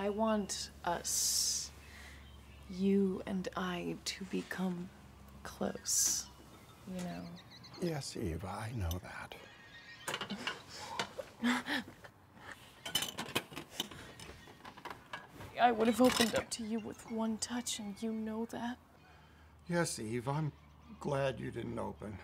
I want us, you and I, to become close. You know? Yes, Eva, I know that. I would have opened up to you with one touch, and you know that. Yes, Eve, I'm glad you didn't open.